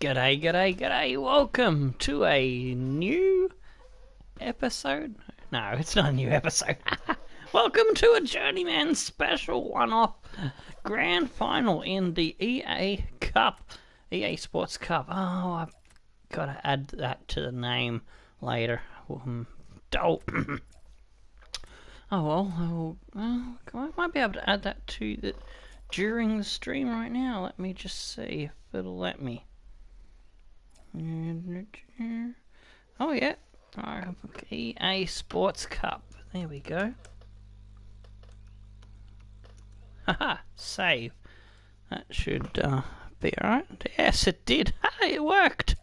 G'day, g'day, g'day. Welcome to a new episode. No, it's not a new episode. Welcome to a Journeyman special one off grand final in the EA Cup, EA Sports Cup. Oh, I've got to add that to the name later. Um, oh, oh well, I, will, well, I might be able to add that to the during the stream right now. Let me just see if it'll let me. Oh yeah, EA Sports Cup. There we go. Haha, save. That should uh, be alright. Yes, it did. Hey, it worked.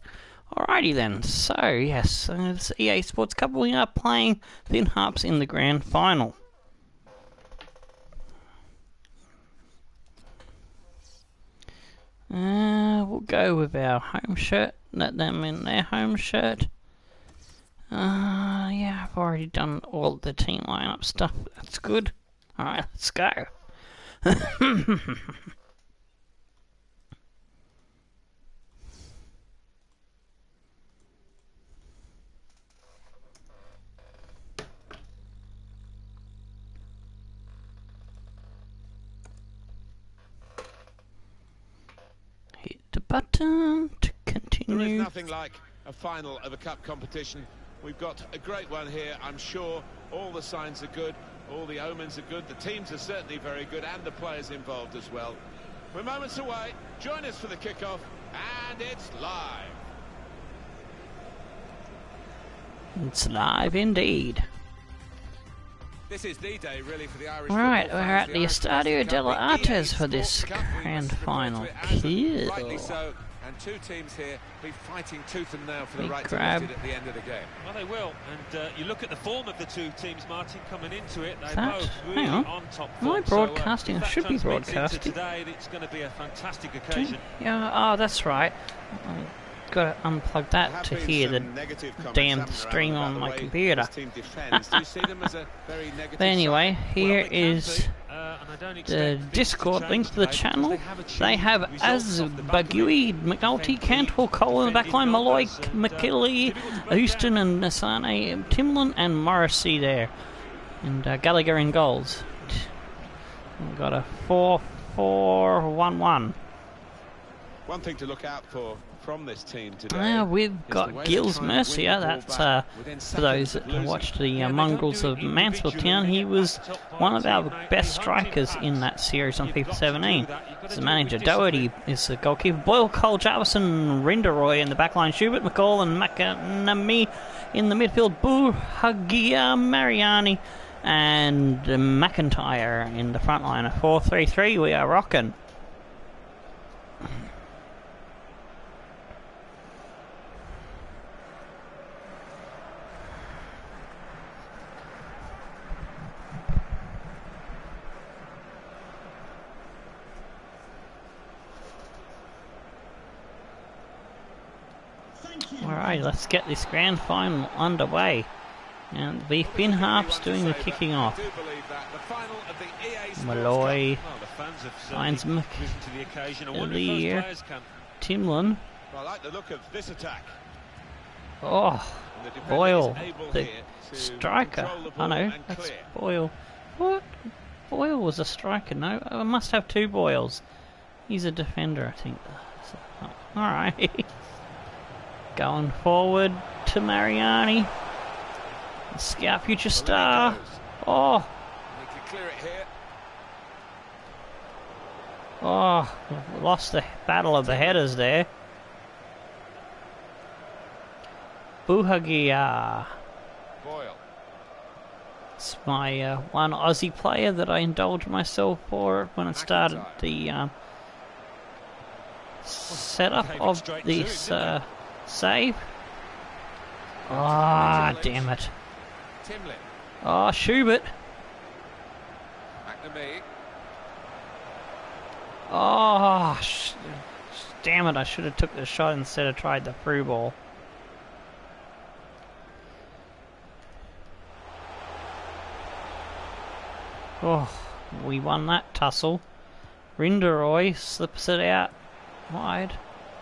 Alrighty then. So yes, uh, this EA Sports Cup. We are playing Finn Harps in the grand final. Uh, we'll go with our home shirt. Let them in their home shirt. Uh, yeah, I've already done all the team lineup stuff. That's good. Alright, let's go. Hit the button. There is nothing like a final of a cup competition. We've got a great one here, I'm sure. All the signs are good, all the omens are good, the teams are certainly very good, and the players involved as well. We're moments away. Join us for the kickoff, and it's live. It's live indeed. This is the day, really, for the Irish. Alright, we're at the Irish Estadio della Cup, Artes for this Sports Cup. We grand final. look forward to it, and Rightly Cool. so. And two teams here be fighting tooth and nail for the Big right grab. to lift it at the end of the game. Well, they will. And uh, you look at the form of the two teams, Martin, coming into it. They That- both hang really on. on top Am I form. So, uh, broadcasting? I should be broadcasting. Today, it's going to be a fantastic occasion. Yeah, oh, that's right. I've got to unplug that to hear the some negative comments, damn haven't stream on my computer. this team defends. Do you see them as a very negative But anyway, side? here Well, they can is be, uh, and I don't the Discord link to the channel. They have, achieved They have results Az off the back of it. Bagui, McNulty, Cantwell, Cole in the back line, Malloy, numbers and, McKinley, difficult to break Houston, and Nasane, Timlin, and Morrissey there. And uh, Gallagher in goals. We've got a 4 4 1 1. One thing to look out for from this team today. We've got way they Gilles try and win Mercier. That's uh, for those that watched the uh, Mongrels of Mansfield Town. He was back to top one of our best strikers in that series on FIFA got to do 17. that. You've got to As do the manager, Doherty is the goalkeeper. Boyle, Cole, Jarvison, Rinderoy in the backline. Schubert, McCall, and McNamee in the midfield. Boo, Hagia, Mariani, and McIntyre in the front line. A 4 3 3. We are rocking. Let's get this grand final underway. And the Finn Harps doing the kicking off. Malloy, Finds Mc- can Timlin. I like the look of this attack. Oh, Boyle, the striker. I know, that's. Boyle. What? Boyle was a striker, no? I must have two Boyles. He's a defender, I think. Alright. Going forward to Mariani. Scout future star. Oh, oh, lost the battle of the headers there. Buhagia. Boyle. It's my uh, one Aussie player that I indulged myself for when I started the um, setup of this uh, save. Ah, ah, damn it. Timlin. Oh, Schubert. McNamee. Oh, sh- damn it. I should have took the shot instead of tried the through ball. Oh, we won that tussle. Rinderoy slips it out wide.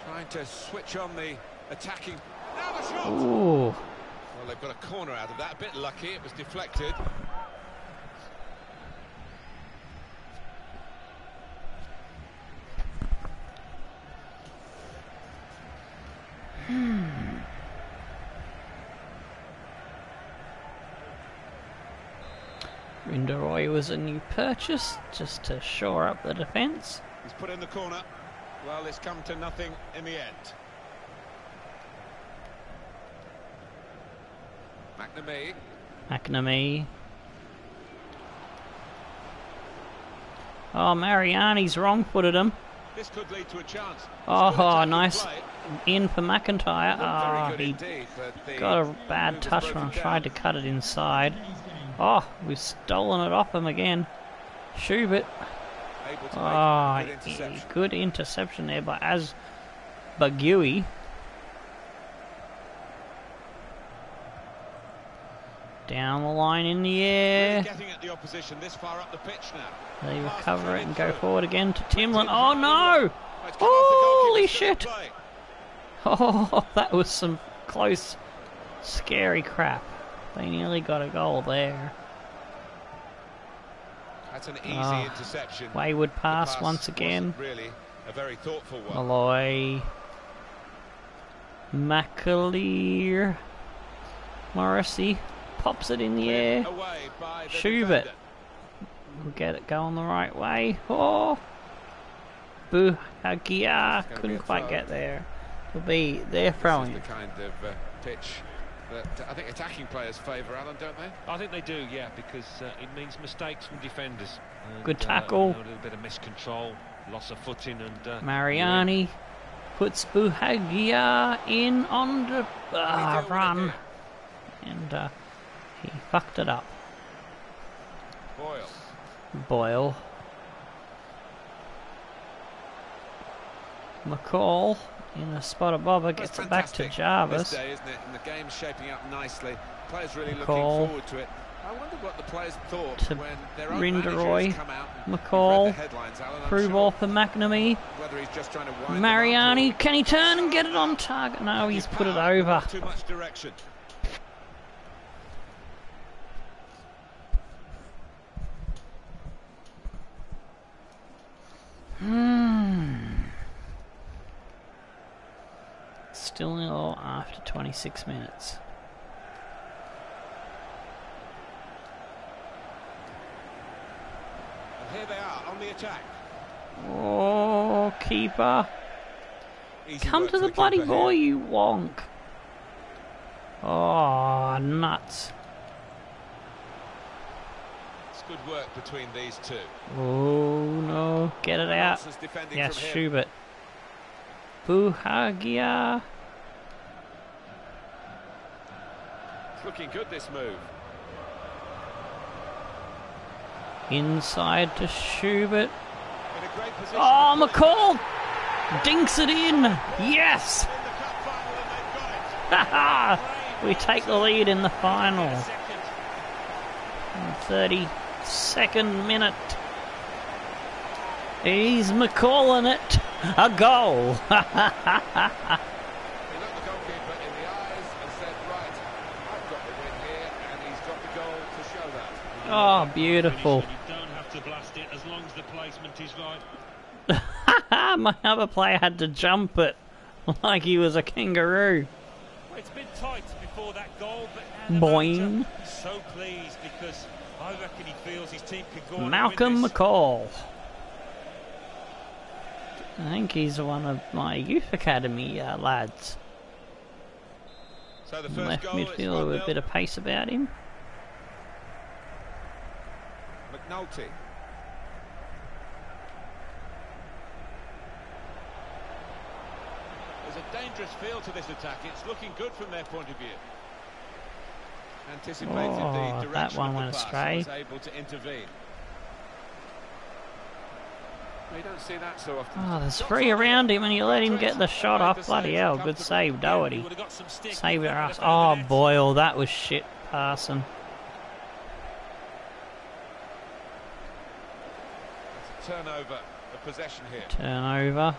Trying to switch on the attacking. Now the shot! Ooh. Well, they've got a corner out of that. A bit lucky, it was deflected. Hmm. Rinderoy was a new purchase just to shore up the defence. He's put in the corner. Well, it's come to nothing in the end. McNamee. McNamee. Oh, Mariani's wrong footed him. This could lead to a chance. It's Oh, nice in for McIntyre. Oh, he indeed, got a bad touch when I tried to cut it inside. Oh, we've stolen it off him again. Schubert. Oh, ah, good interception. good interception there by Az Bagui. Down the line in the air. getting at the opposition this far up the pitch now. They recover it and go forward again to Timlin. Oh no! Oh, it's come off the Holy goalkeeper, still in shit! Oh, that was some close, scary crap. They nearly got a goal there. That's an easy Ah, interception. Wayward pass pass once again. Really, a very thoughtful one. Malloy. McAleer. Morrissey pops it in the air. Away by the Schubert. We'll get it going the right way. Oh! Buhagia couldn't quite get there. It'll be they're This throwing is the kind of uh, pitch that uh, I think attacking players favour, Alan, don't they? I think they do, yeah, because uh, it means mistakes from defenders. And, Good uh, tackle. you know, a little bit of miscontrol, loss of footing, and uh, Mariani puts Buhagia in on the How ah, do we deal with it run. And uh, he fucked it up. Boyle. Boyle. McCall in a spot of bobber That's gets it back to Jarvis. Day, isn't it? And the game's shaping up nicely. Players really McCall. looking forward to it. I wonder what the players thought To when their own Rinderoy. managers come out. and- McCall. You've read the headlines, Alan, I'm Through sure, for McNamee. Whether he's just trying to wind them up Mariani, can he turn and get it on target? No, he's put it over. Too much direction. Hmm. Still nil after 26 minutes. And here they are on the attack. Oh, keeper. Easy Come to for the bloody ball, here. you wonk. Oh, nuts. It's good work between these two. Oh, no. Get it out. Yes. Schubert. Buhagia. It's looking good, this move. Inside to Schubert. In a great position. Oh. McCall! Dinks it in! Yes! In the cup final, and they've got it. Ha We take the lead in the final. Second. minute. He's McCall in it. A goal. He looked the goalkeeper in the eyes and said, right, I've got the win here, and he's got the goal to show that. oh, beautiful. You don't have to blast it as long as the placement is right. My other player had to jump it like he was a kangaroo. Well, it's been tight before that goal, but Boing. so pleased because I reckon he feels his team can go Malcolm. McCall. I think he's one of my youth academy uh, lads. So the first Left goal midfielder with a bit of pace about him. McNulty. There's a dangerous feel to this attack. It's looking good from their point of view. Anticipated Oh, the that one went astray. was able to intervene. You don't see that so often. Oh, there's three around him and you let him get the shot off. Bloody hell, good save, Doherty. would've got some stick Save he ass. Oh. Boyle, oh, that was shit passing. Turnover of possession here. Turnover.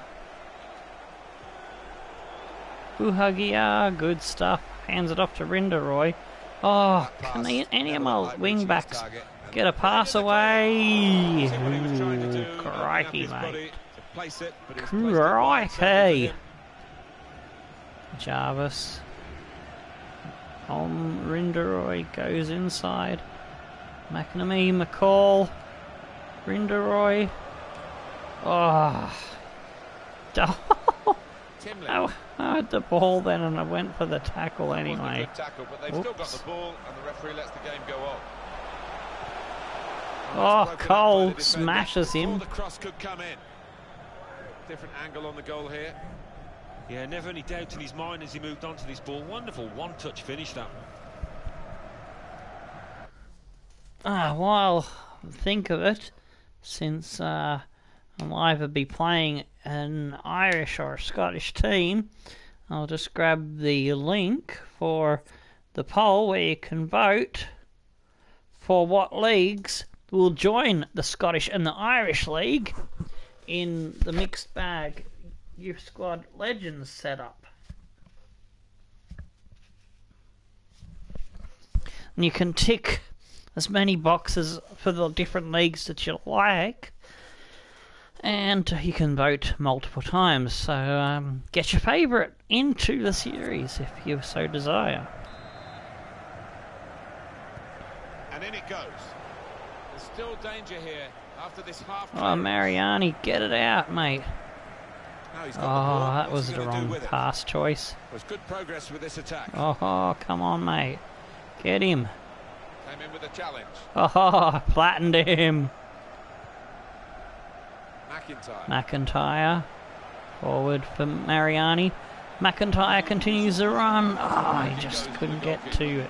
Buhagia, good stuff. Hands it off to Rinderoy. Oh, can they, any of my wing backs get a pass away? Ooh, crikey, mate. Crikey. Jarvis. On Rinderoy goes inside. McNamee, McCall. Rinderoy. Oh. Ah. Oh, I had the ball then and I went for the tackle anyway. Tackle, but they've still got the ball and the referee lets the game go on. Oh, Cole smashes him. The cross could come in. Different angle on the goal here. Yeah, never any doubt in his mind as he moved on to this ball. Wonderful one-touch finish that. Ah, well, think of it, since uh, I'll either be playing an Irish or Scottish team, I'll just grab the link for the poll where you can vote for what leagues will join the Scottish and the Irish League in the mixed bag Youth Squad Legends setup. And you can tick as many boxes for the different leagues that you like and you can vote multiple times. So um, get your favourite into the series if you so desire. And in it goes. There's still danger here after this half. Oh, Mariani, get it out, mate. Now he's got the Oh, that was the wrong with it? pass choice. Was good progress with this attack. Oh, come on, mate. Get him. Came in with a challenge. Oh, flattened him. McIntyre. McIntyre. Forward for Mariani. McIntyre continues the run. Oh, he just couldn't get to it.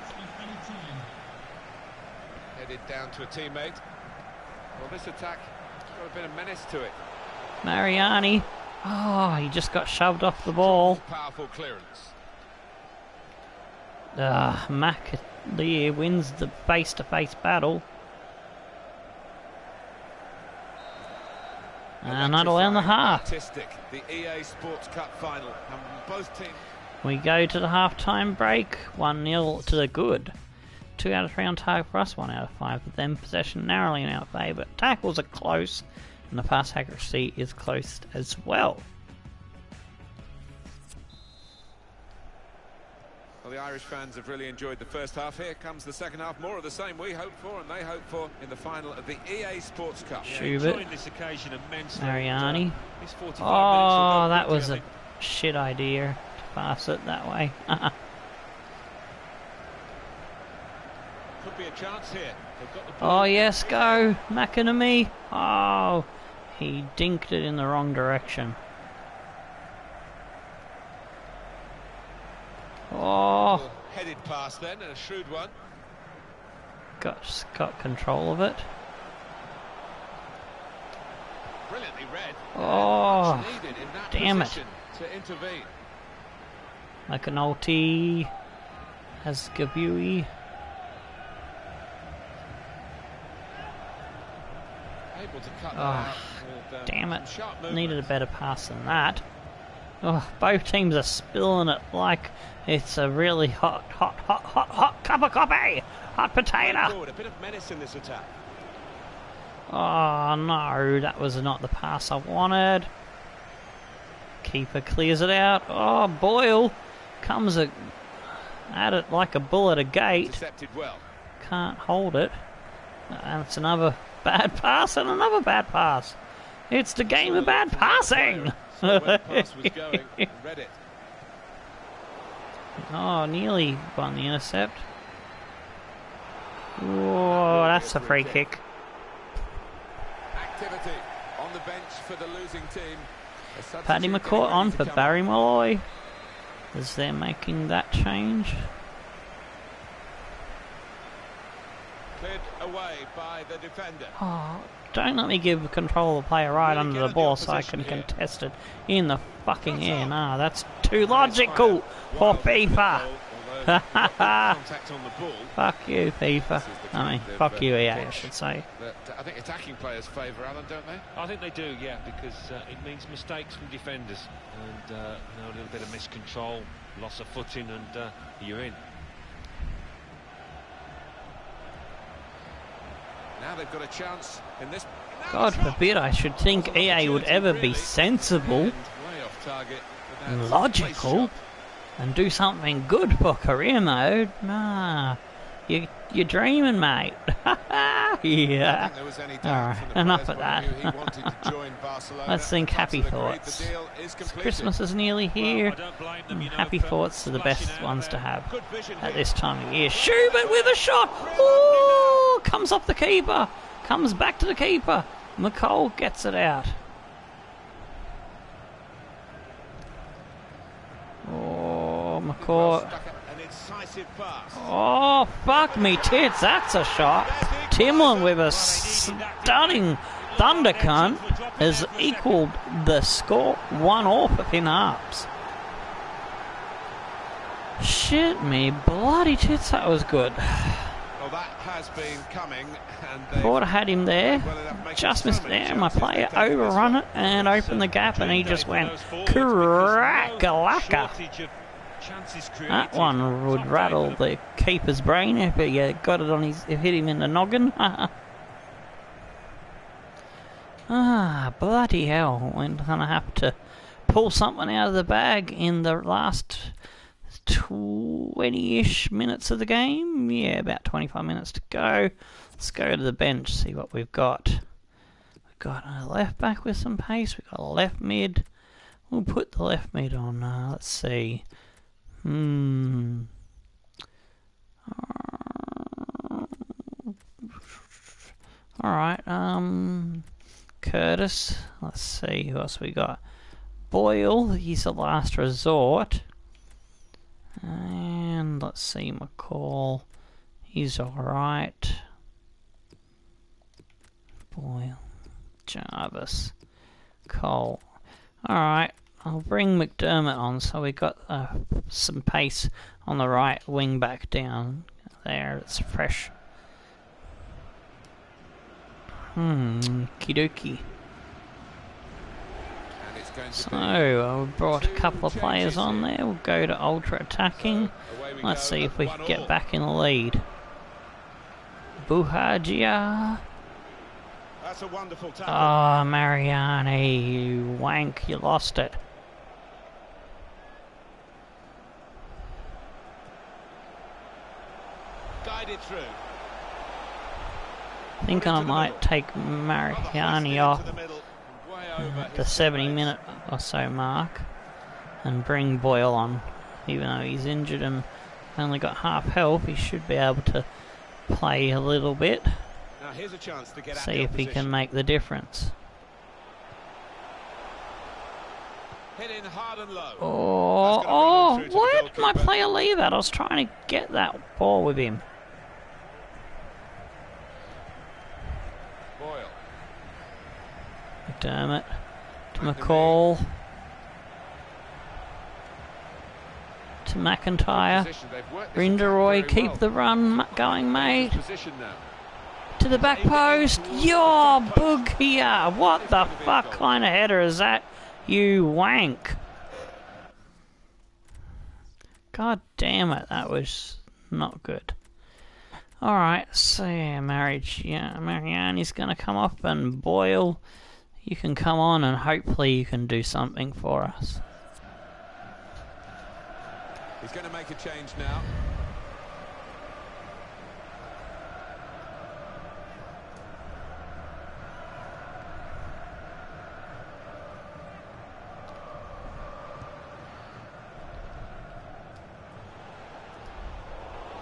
Headed down to a teammate. Well, this attack got a bit of menace to it. Mariani. Oh, he just got shoved off the ball. Powerful clearance. Ah, Mac Lear wins the face-to-face battle. And that'll end the half. The EA Sports Cup final. And both teams We go to the half-time break. 1-0 to the good. Two out of three on target for us, one out of five for them. Possession narrowly in our favour. Tackles are close, and the pass accuracy is close as well. The Irish fans have really enjoyed the first half. Here comes the second half. More of the same we hope for and they hope for in the final of the EA Sports Cup. Yeah, Schubert. enjoying this occasion immensely. Mariani. And, uh, this 45 minutes will Oh, that was a shit idea to pass it that way. Could be a chance here. Got the oh yes, go McInerney. Oh, he dinked it in the wrong direction. Oh, Headed pass then, and a shrewd one. got got control of it. Brilliantly read. Oh, Much needed in that damn it. to intervene. McAnulty has Gabui. Able to cut that out with, um, Damn it! Needed a better pass than that. Oh, both teams are spilling it like it's a really hot, hot, hot, hot, hot cup of coffee. Hot potato. A bit of menace in this attack. Oh no, that was not the pass I wanted. Keeper clears it out. Oh, Boyle comes a, at it like a bull at a gate. Well. Can't hold it. And it's another bad pass and another bad pass. It's the game of bad passing. Saw where the pass was going and read it. oh, nearly won the intercept. Oh, that's a free kick. Activity on the bench for the losing team. Paddy McCourt on for Barry Malloy. Is they're making that change? Cleared away by the defender. Oh, don't let me give control of the player right Really under the ball so I can here. contest it in the fucking That's air. on. Nah, that's too logical for FIFA. goal, although contact on the ball. Fuck you, FIFA. This is the I mean, kind of, fuck uh, you, EA, I should say. That uh, I think attacking players favour Alan, don't they? I think they do, yeah, because uh, it means mistakes from defenders and uh, you know, a little bit of miscontrol, loss of footing, and uh, you're in. Now they've got a chance in this. God forbid I should think EA would ever be sensible and way off target with that and place logical and do something good for career mode. Nah, you, you're dreaming, mate. Yeah. think there was any doubt Alright, enough of point view, view, he wanted to join Barcelona. Let's think happy thoughts. The deal is completed. Christmas is nearly here. I don't blame them, mm, and happy thoughts are the best ones to have at this time of year. Schubert with a shot. Ooh, comes off the keeper. Comes back to the keeper. McCall gets it out. Oh, McCall. Stuck an incisive pass. Oh, fuck me tits. That's a shot. Timlin with a stunning thunder cunt has equalled the score one off for Finn Harps. Shit me bloody tits, that was good. Well, that has been coming, and I had him there. well Just missed there. My player They've taken this overrun it and opened the gap, and he just went crack-a-lacka. That one would rattle the keeper's brain if he uh, got it on his, if hit him in the noggin. ah, bloody hell! We're gonna have to pull something out of the bag in the last twenty-ish minutes of the game. Yeah, about twenty-five minutes to go. Let's go to the bench, see what we've got. We've got a left back with some pace. We've got a left mid. We'll put the left mid on. Uh, let's see. Hmm. Alright, um. Curtis. Let's see who else we got. Boyle, he's a last resort. And let's see, McCall. He's alright. Boyle. Jarvis. Cole. Alright, I'll bring McDermott on so we've got uh, some pace on the right wing back down. There, it's fresh. Hmm, kidoki. And it's going to So, uh, we brought a couple of players on there. We'll go to ultra attacking. Let's see if we can get back in the lead. Buhagia. That's a wonderful tackle. Oh, Mariani, you wank, you lost it. Guided through. I think I might take Mariani off the middle, way over at the his 70 teammates. minute or so mark and bring Boyle on. Even though he's injured and only got half health, he should be able to play a little bit. Now here's a chance to get See if he can make the difference. Hit hard and low. Oh, That's gonna oh, run on oh, why did my player leave that? I was trying to get that ball with him. Boyle. McDermott to McCall to McIntyre. Position. They've worked this attack Rinderoy, keep well. the run going, mate. To the back post. Your here. What the fuck kind of header is that? You wank. God damn it, that was not good. Alright, so yeah, marriage. Yeah, Mariani's gonna come up and Boyle. You can come on and hopefully you can do something for us. He's going to make a change now.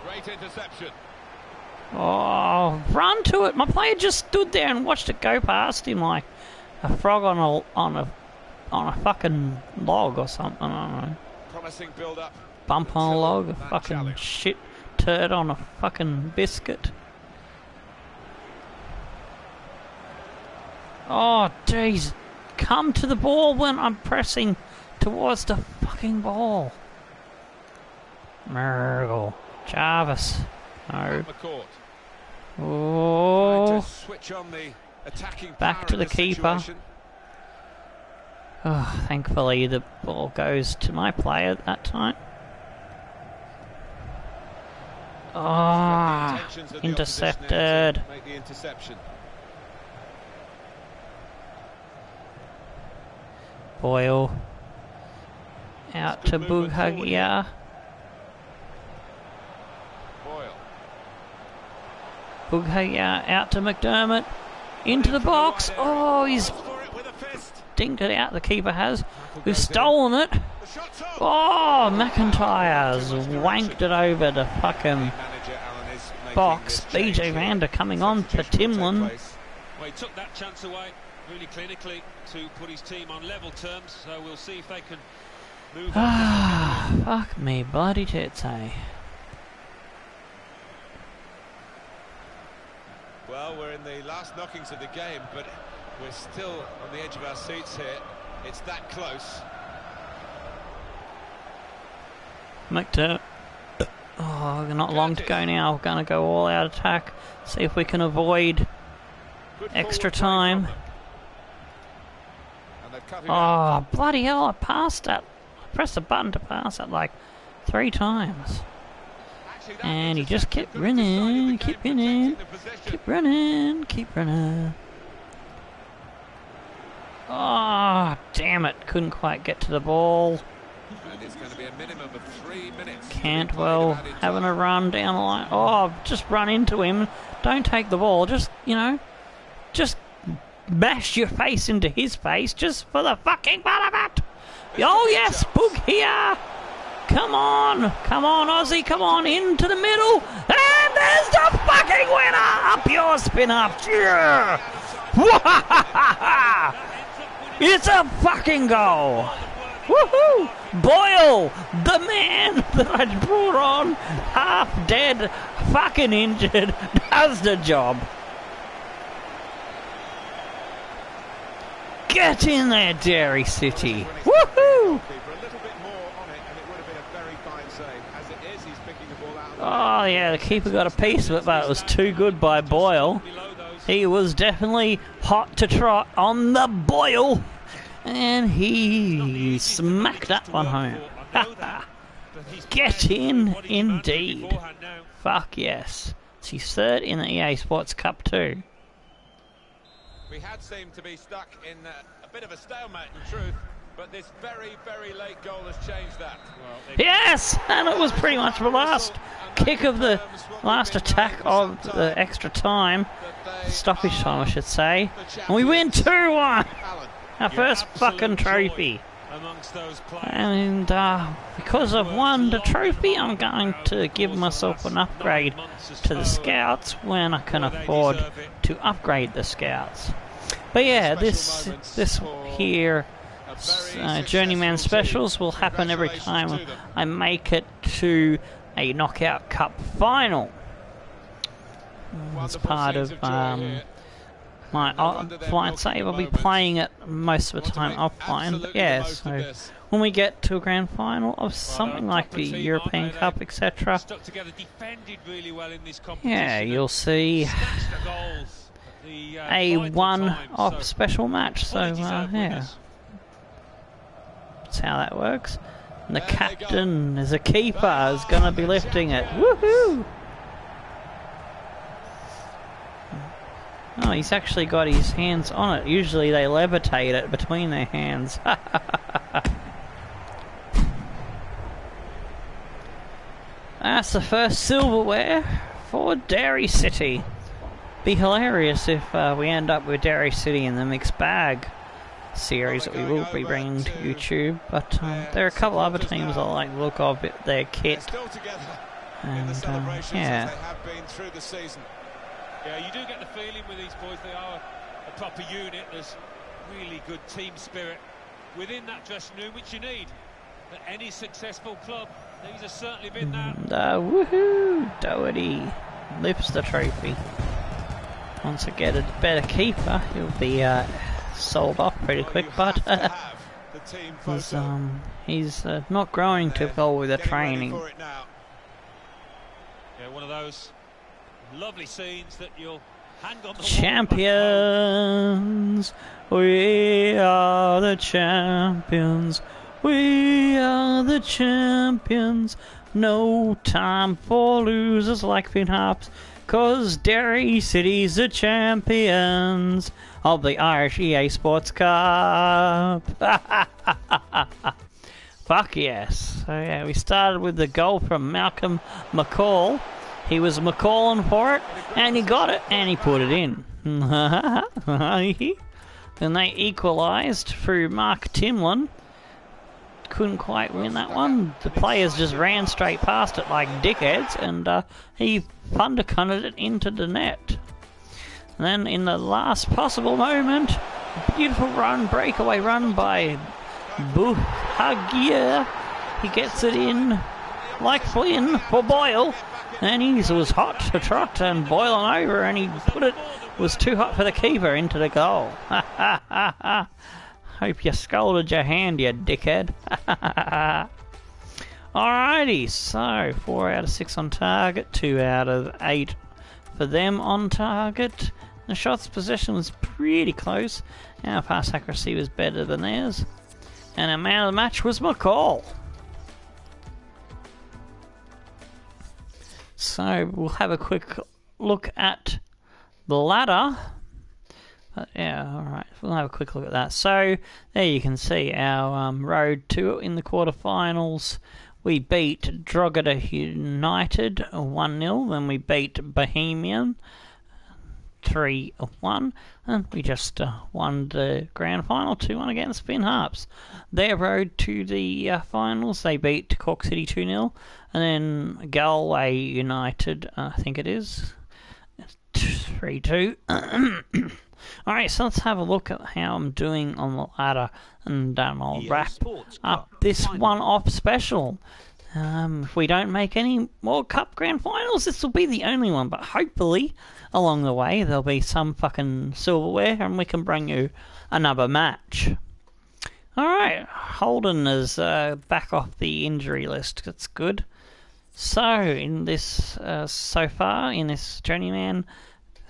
Great interception. Oh, run to it! My player just stood there and watched it go past him like a frog on a on a on a fucking log or something. I don't know. Promising build-up. Bump on a log, a fucking challenge. shit turd on a fucking biscuit. Oh, jeez. Come to the ball when I'm pressing towards the fucking ball. Murgle. Jarvis. No. Oh. Switch on the Back to the keeper. oh. Thankfully, the ball goes to my player at that time. Ah, intentions intercepted. opposition now to Make the interception. Boyle. Out to good movement forward here. Buhagia. Boyle. Buhagia out to McDermott. Into the box. Oh, he's Goes for it with a fist. dinked it out. The keeper has. We've stolen it. The shot's up. Oh, McIntyre's wanked it over the fucking Manager Alan is making box. BJ. Banda coming on for Substitution will take Timlin. Well, he took that chance away really clinically to put his team on level terms, so we'll see if they can move. Ah, fuck me, bloody tits, eh? Well, we're in the last knockings of the game, but we're still on the edge of our seats here. It's that close. McDermott. Oh, not long to go now. We're gonna go all out attack. See if we can avoid extra forward play from time. them. And they've cut him ah, out. Oh, bloody hell, I passed that. I pressed the button to pass it like three times. And he just kept running, keep running, keep running, keep running. Oh, damn it, couldn't quite get to the ball. Cantwell having a run down the line. Oh, just run into him. Don't take the ball. Just, you know, just bash your face into his face just for the fucking fun of it. Oh, yes, Boog here. Come on. Come on, Aussie. Come on into the middle. And there's the fucking winner. Up your spin up. Yeah. It's a fucking goal. Woohoo! Boyle, the man that I brought on, half dead, fucking injured, does the job. Get in there, Derry City. Woohoo! A little bit more on it, and it would have been a very fine save. As it is, he's picking the ball out. of the Oh, yeah, the keeper got a piece of it, but it was too good by Boyle. He was definitely hot to trot on the Boyle. And he smacked that one home. Get in, indeed. Fuck yes. She's third in the EA Sports Cup too. We had seemed to be stuck in a bit of a stalemate, in truth, but this very, very late goal has changed that. Yes! And it was pretty much the last kick of the last attack of the extra time. That Stoppage time, I should say. And we win 2 1! Our first fucking trophy. Amongst those players. And uh, because I've won the trophy, I'm going to give myself an upgrade to the scouts when I can afford to upgrade the scouts. But yeah, this this here A very uh, journeyman specials will happen every time Congratulations to them. I make it to a knockout cup final. As part of um, my No uh, wonder they're flight milking save, I'll be playing it most of the time offline. But yeah, the most of so when we get to a grand final of something like the European? Cup, etc., Stuck together, defended really well in this competition. yeah, you'll see the goals at the, uh, a one-off special match. So uh, yeah. That's how that works. And the There captain is a keeper, is going to be lifting it. Woohoo! Oh, he's actually got his hands on it. Usually they levitate it between their hands. That's the first silverware for Derry City. Be hilarious if uh, we end up with Derry City in the mixed bag series that we will be bringing to YouTube. But um, there are a couple other teams I like the look of it, their kit. still together in And, the uh, yeah. they have been through the season. Yeah, you do get the feeling with these boys, they are a proper unit. There's really good team spirit within that dressing room, which you need. At any successful club, these have certainly been that. And uh, woohoo! Doherty lifts the trophy. Once I get a better keeper, he'll be uh, sold off pretty quick. but have to have the team he's, um, he's uh, not growing too well with the training. for it now. Yeah, one of those lovely scenes that you'll hang on the Champions, we are the champions. We are the champions. No time for losers like Finn Harps, cause Derry City's the champions of the Irish EA Sports Cup. Fuck yes. So yeah, we started with the goal from Malcolm McCall. He was McCalling for it, and he got it, and he put it in. then they equalised through Mark Timlin. Couldn't quite win that one. The players just ran straight past it like dickheads, and uh, he thundercunted it into the net. And then in the last possible moment, beautiful run, breakaway run by Buhagia. He gets it in like Flynn for Boyle. And he was hot to trot and boiling over, and he put it was too hot for the keeper into the goal. Hope you scalded your hand, you dickhead. Alrighty, so four out of six on target, two out of eight for them on target. The shots possession was pretty close. Our pass accuracy was better than theirs. And our man of the match was McCall. So we'll have a quick look at the ladder. But yeah, alright, we'll have a quick look at that. So there you can see our um, road to in the quarterfinals. We beat Drogheda United 1 0, then we beat Bohemian 3 1, and we just uh, won the grand final 2 1 against Finn Harps. Their road to the uh, finals, they beat Cork City 2 0, and then Galway United, uh, I think it is, 3 2. Alright, so let's have a look at how I'm doing on the ladder, and um, I'll EA wrap Sports up Cup this final. one off special. Um, if we don't make any more Cup Grand Finals, this will be the only one. But hopefully, along the way, there'll be some fucking silverware and we can bring you another match. Alright, Holden is uh, back off the injury list. That's good. So, in this, uh, so far, in this Journeyman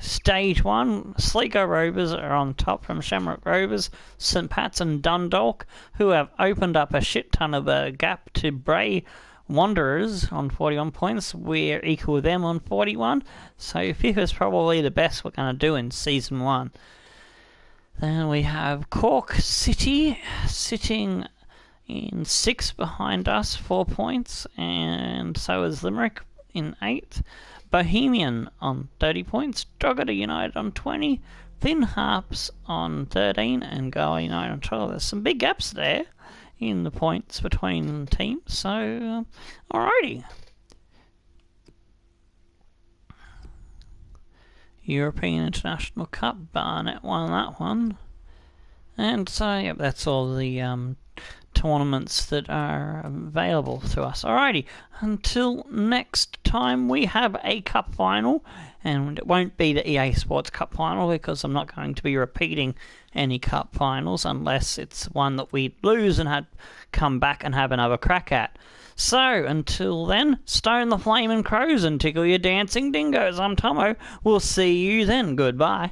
Stage 1, Sligo Rovers are on top from Shamrock Rovers, St Pat's and Dundalk, who have opened up a shit ton of a gap to Bray Wanderers on 41 points. We're equal with them on 41, so FIFA's probably the best we're going to do in Season 1. Then we have Cork City sitting in sixth behind us, four points, and so is Limerick in eighth. Bohemian on 30 points, Drogheda United on 20, Finn Harps on 13, and Galway United on 12. There's some big gaps there in the points between teams, so um, alrighty. European International Cup, Barnet won that one. And so, yeah, that's all the um, tournaments that are available to us. Alrighty, until next time, we have a cup final, and it won't be the EA Sports Cup final because I'm not going to be repeating any cup finals unless it's one that we lose and had come back and have another crack at. So, until then, stone the flaming crows and tickle your dancing dingoes. I'm Tommo. We'll see you then. Goodbye.